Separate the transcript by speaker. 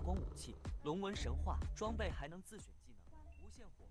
Speaker 1: 光武器龙纹神话装备还能自选技能无限火。